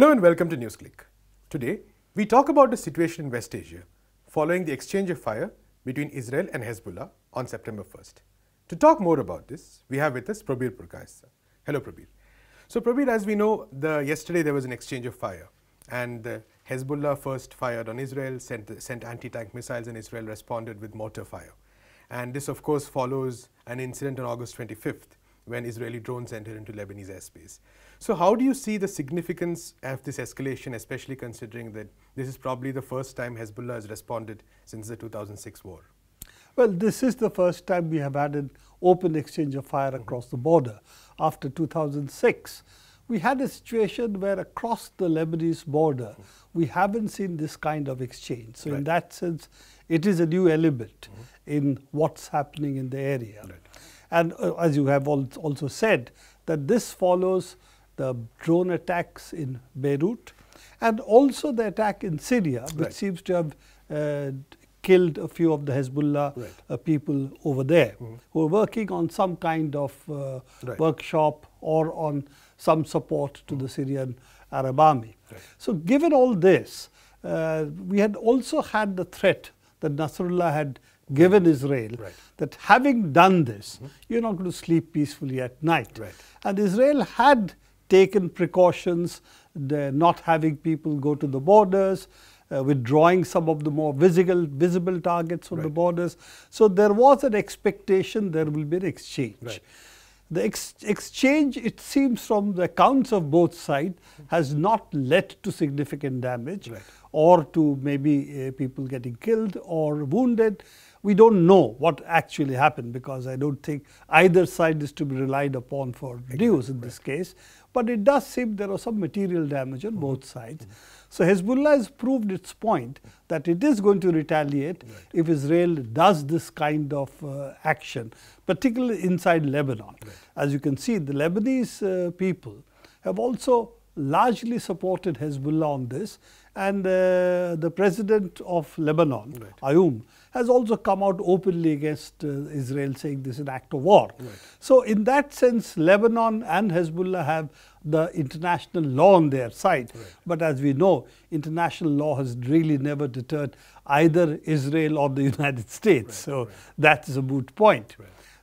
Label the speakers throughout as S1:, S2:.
S1: Hello and welcome to NewsClick. Today, we talk about the situation in West Asia following the exchange of fire between Israel and Hezbollah on September 1st. To talk more about this, we have with us Prabir Purkayastha. Hello, Prabir. So, Prabir, as we know, the, yesterday there was an exchange of fire, and Hezbollah first fired on Israel, sent, sent anti-tank missiles, and Israel responded with mortar fire. And this, of course, follows an incident on August 25th when Israeli drones entered into Lebanese airspace. So how do you see the significance of this escalation, especially considering that this is probably the first time Hezbollah has responded since the 2006 war?
S2: Well, this is the first time we have had an open exchange of fire across the border. After 2006, we had a situation where across the Lebanese border, we haven't seen this kind of exchange. So, right. in that sense, it is a new element mm -hmm. in what's happening in the area. Right. And uh, as you have also said, that this follows the drone attacks in Beirut and also the attack in Syria, which right. seems to have uh, killed a few of the Hezbollah right. uh, people over there mm who are working on some kind of uh, right. workshop or on some support to mm the mm-hmm. Syrian Arab army. So, given all this, uh, we had also had the threat that Nasrallah had given Israel that having done this, mm -hmm. you're not going to sleep peacefully at night. And Israel had taken precautions, not having people go to the borders, uh, withdrawing some of the more visible, visible targets from right. the borders. So, there was an expectation there will be an exchange. Right. The ex exchange, it seems from the accounts of both sides, has not led to significant damage right. or to maybe uh, people getting killed or wounded. We don't know what actually happened because I don't think either side is to be relied upon for exactly. news in this case. But it does seem there was some material damage on mm -hmm. both sides. Mm -hmm. So Hezbollah has proved its point that it is going to retaliate right. if Israel does this kind of uh, action, particularly inside Lebanon. Right. As you can see, the Lebanese uh, people have also largely supported Hezbollah on this and uh, the president of Lebanon, right. Aoun, has also come out openly against uh, Israel saying this is an act of war. Right. So, in that sense Lebanon and Hezbollah have the international law on their side. Right. But as we know international law has really never deterred either Israel or the United States. So, that is a moot point.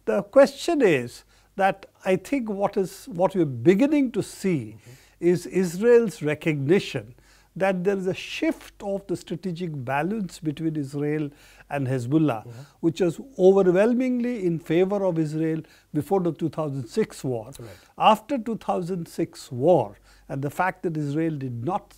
S2: The question is that I think what is what we are beginning to see mm -hmm. is Israel's recognition that there is a shift of the strategic balance between Israel and Hezbollah, which was overwhelmingly in favor of Israel before the 2006 war. Right. After 2006 war and the fact that Israel did not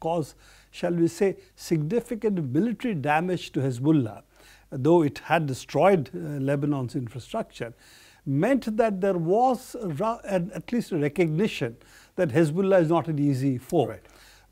S2: cause, shall we say, significant military damage to Hezbollah, though it had destroyed uh, Lebanon's infrastructure, meant that there was at least a recognition that Hezbollah is not an easy foe. Right.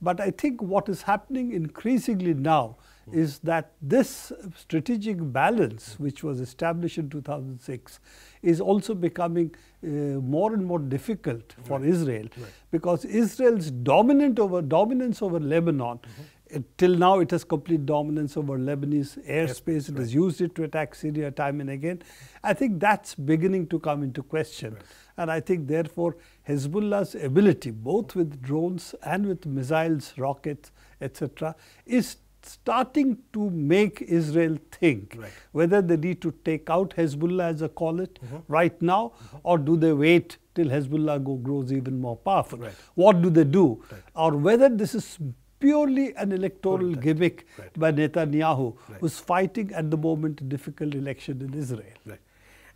S2: But I think what is happening increasingly now is that this strategic balance which was established in 2006 is also becoming uh, more and more difficult for right. Israel right. because Israel's dominant over dominance over Lebanon mm -hmm. Till now, it has complete dominance over Lebanese airspace. It right. has used it to attack Syria time and again. I think that's beginning to come into question. Right. And I think, therefore, Hezbollah's ability, both with drones and with missiles, rockets, etc., is starting to make Israel think right. whether they need to take out Hezbollah, as I call it, mm -hmm. right now, mm -hmm. or do they wait till Hezbollah go, grows even more powerful? Right. What do they do? Right. Or whether this is purely an electoral gimmick right. by Netanyahu, right. who's fighting at the moment a difficult election in Israel.
S1: Right.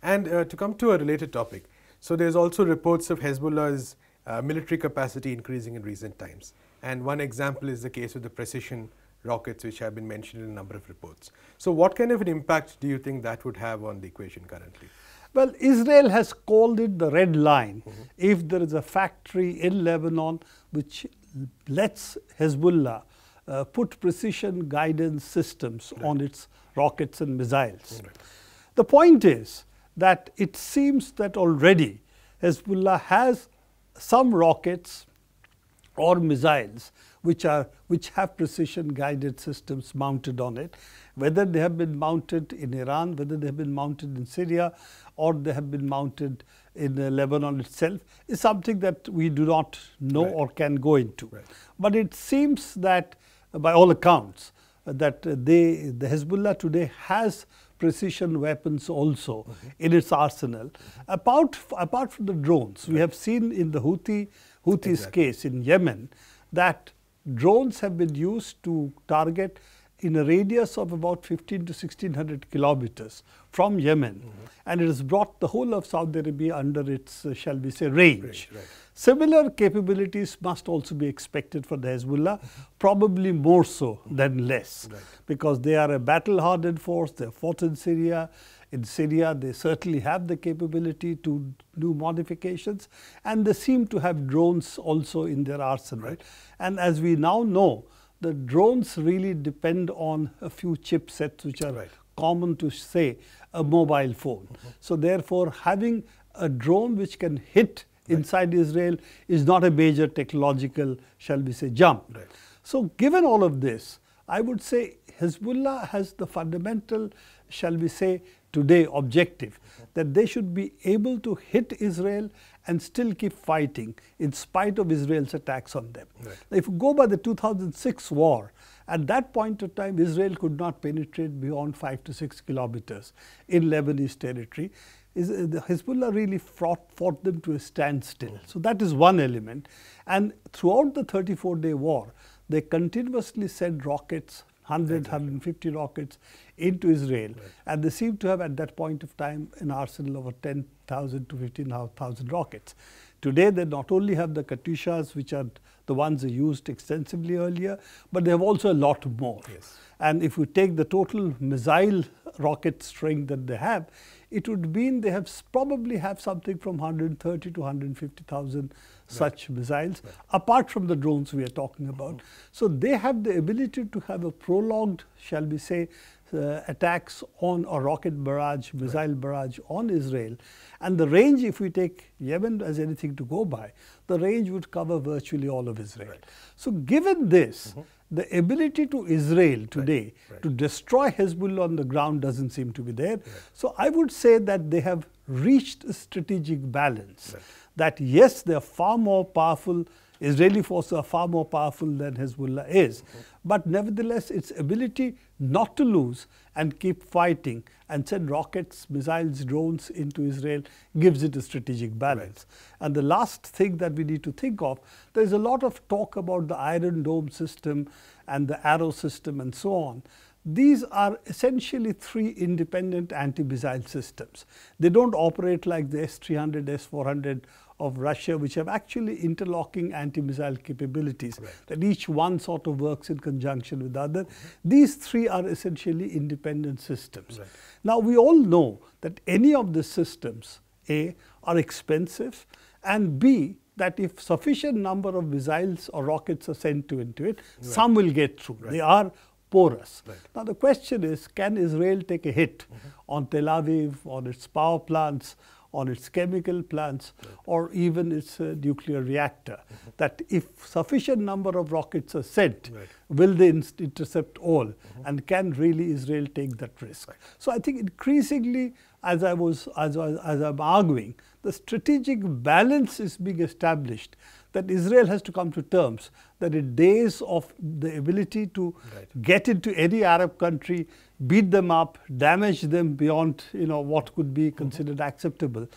S1: And uh, to come to a related topic, so there's also reports of Hezbollah's uh, military capacity increasing in recent times. And one example is the case of the precision rockets, which have been mentioned in a number of reports. So what kind of an impact do you think that would have on the equation currently?
S2: Well, Israel has called it the red line. Mm -hmm. If there is a factory in Lebanon which lets Hezbollah uh, put precision guidance systems right. on its rockets and missiles. Right. The point is that it seems that already Hezbollah has some rockets or missiles which are which have precision guided systems mounted on it. Whether they have been mounted in Iran, whether they have been mounted in Syria, or they have been mounted in uh, Lebanon itself, is something that we do not know
S1: right.
S2: or can go into.
S1: Right.
S2: But it seems that, uh, by all accounts, uh, that uh, they the Hezbollah today has precision weapons also mm -hmm. in its arsenal. Mm -hmm. Apart, apart from the drones, right. we have seen in the Houthi, Houthis exactly. case in Yemen that drones have been used to target in a radius of about 15 to 1600 kilometers from Yemen, mm -hmm. and it has brought the whole of Saudi Arabia under its, uh, shall we say, range. right. Similar capabilities must also be expected for the Hezbollah, mm -hmm. probably more so mm -hmm. than less, right. because they are a battle hardened force, they have fought in Syria. In Syria, they certainly have the capability to do modifications, and they seem to have drones also in their arsenal. Right. And as we now know, the drones really depend on a few chipsets which are right. common to say a mobile phone. Mm -hmm. So therefore, having a drone which can hit right. inside Israel is not a major technological, shall we say, jump. Right. So given all of this, I would say Hezbollah has the fundamental, shall we say, today objective that they should be able to hit Israel and still keep fighting in spite of Israel's attacks on them. Right. If you go by the 2006 war, at that point of time, Israel could not penetrate beyond five to six kilometers in Lebanese territory. Is, uh, the Hezbollah really fought, fought them to a standstill. So that is one element. And throughout the 34 day war, they continuously send rockets 100, exactly. 150 rockets into Israel. Right. And they seem to have at that point of time an arsenal of 10,000 to 15,000 rockets. Today they not only have the Katyushas, which are the ones they used extensively earlier, but they have also a lot more. Yes. And if you take the total missile rocket string that they have, it would mean they have probably have something from 130 to 150,000 such missiles, right. apart from the drones we are talking about. Mm -hmm. So they have the ability to have a prolonged, shall we say, uh, attacks on a rocket barrage, missile right. barrage on Israel. And the range, if we take Yemen as anything to go by, the range would cover virtually all of Israel. Right. So given this, mm -hmm. The ability to Israel today right. Right. to destroy Hezbollah on the ground doesn't seem to be there. So I would say that they have reached a strategic balance. That yes, they are far more powerful Israeli forces are far more powerful than Hezbollah is. Mm -hmm. But nevertheless, its ability not to lose and keep fighting and send rockets, missiles, drones into Israel gives it a strategic balance. Right. And the last thing that we need to think of, there is a lot of talk about the Iron Dome system and the Arrow system and so on. These are essentially three independent anti-missile systems. They don't operate like the S-300, S-400 of Russia, which have actually interlocking anti-missile capabilities, right. that each one sort of works in conjunction with the other. Mm -hmm. These three are essentially independent systems. Right. Now, we all know that any of the systems, A, are expensive, and B, that if sufficient number of missiles or rockets are sent to into it, right. some will get through. They are porous. Now, the question is, can Israel take a hit mm -hmm. on Tel Aviv, on its power plants, on its chemical plants or even its uh, nuclear reactor. Mm -hmm. That if sufficient number of rockets are sent, will they intercept all? Mm -hmm. And can really Israel take that risk? So I think increasingly, as I was, as, as I'm arguing, the strategic balance is being established that Israel has to come to terms that in days of the ability to right. get into any Arab country, beat them up, damage them beyond you know what could be considered mm -hmm. acceptable.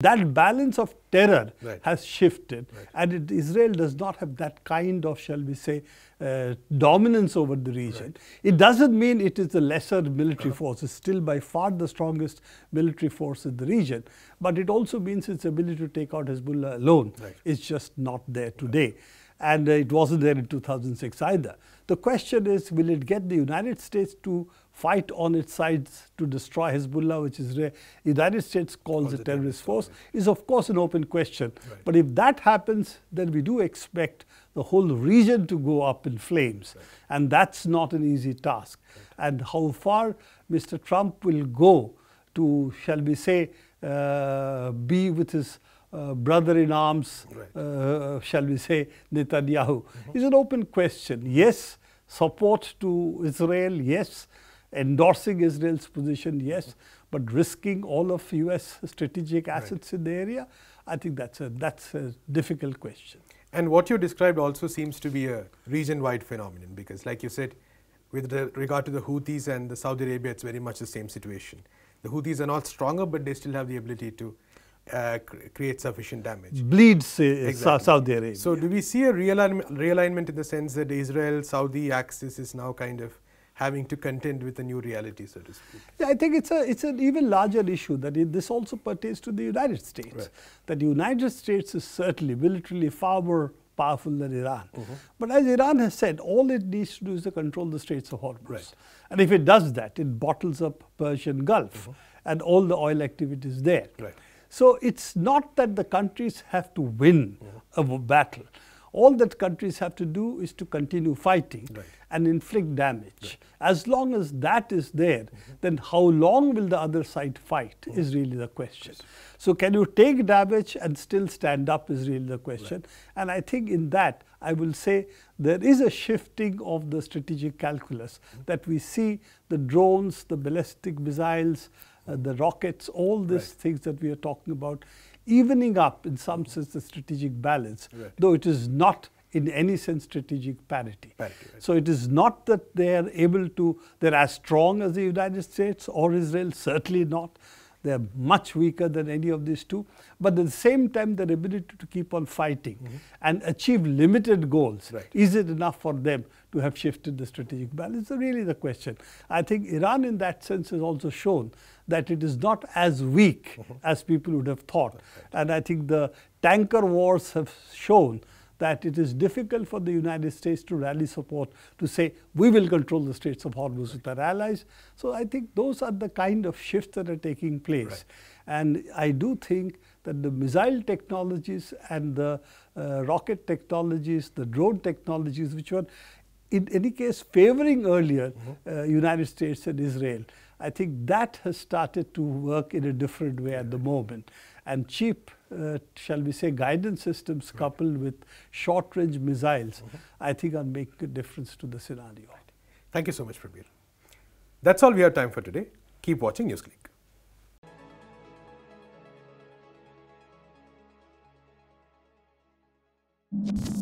S2: That balance of terror right. has shifted, right. and it, Israel does not have that kind of, shall we say, uh, dominance over the region. It doesn't mean it is the lesser military uh -huh. force. It's still by far the strongest military force in the region, but it also means its ability to take out Hezbollah alone is just not there today and it wasn't there in 2006 either. The question is, will it get the United States to fight on its sides to destroy Hezbollah, which is the United States calls a terrorist force, is of course an open question. Right. But if that happens, then we do expect the whole region to go up in flames. Right. And that's not an easy task. Right. And how far Mr. Trump will go to, shall we say, uh, be with his uh, brother in arms,
S1: Right.
S2: uh, shall we say, Netanyahu, is an open question. Yes, support to Israel, yes, endorsing Israel's position, yes, but risking all of U.S. strategic assets in the area, I think that's a, that's a difficult question.
S1: And what you described also seems to be a region-wide phenomenon because, like you said, with the regard to the Houthis and the Saudi Arabia, it's very much the same situation. The Houthis are not stronger, but they still have the ability to uh, create sufficient damage.
S2: Bleeds uh,
S1: Exactly.
S2: Saudi Arabia.
S1: So, do we see a realignment, realignment in the sense that Israel-Saudi axis is now kind of having to contend with a new reality, so to speak?
S2: Yeah, I think it's a it's an even larger issue that it, this also pertains to the United States.
S1: Right.
S2: That the United States is certainly militarily far more powerful than Iran.
S1: Mm-hmm.
S2: But as Iran has said, all it needs to do is to control the Straits of Hormuz.
S1: Right.
S2: And if it does that, it bottles up Persian Gulf and all the oil activities there.
S1: Right.
S2: So it's not that the countries have to win a battle. All that countries have to do is to continue fighting
S1: Right.
S2: and inflict damage. As long as that is there, mm-hmm. then how long will the other side fight mm-hmm. is really the question. So, can you take damage and still stand up is really the question. And I think in that, I will say there is a shifting of the strategic calculus mm-hmm. that we see the drones, the ballistic missiles, Uh, the rockets, all these
S1: Right.
S2: things that we are talking about, evening up in some sense the strategic balance,
S1: Right.
S2: though it is not in any sense strategic parity.
S1: Parity, right.
S2: So it is not that they are able to, they're as strong as the United States or Israel, certainly not. They're much weaker than any of these two. But at the same time, their ability to keep on fighting and achieve limited goals.
S1: Right.
S2: is it enough for them to have shifted the strategic balance? Is really the question. I think Iran, in that sense, has also shown that it is not as weak
S1: Mm-hmm.
S2: as people would have thought. And I think the tanker wars have shown that it is difficult for the United States to rally support to say we will control the Straits of Hormuz with our allies. So I think those are the kind of shifts that are taking place.
S1: Right.
S2: And I do think that the missile technologies and the uh, rocket technologies, the drone technologies, which were in any case favoring earlier uh, United States and Israel, I think that has started to work in a different way at the moment and cheap, uh, shall we say, guidance systems right. coupled with short range missiles, mm -hmm. I think are make a difference to the scenario. Right.
S1: Thank you so much, Prabir. That's all we have time for today. Keep watching NewsClick. you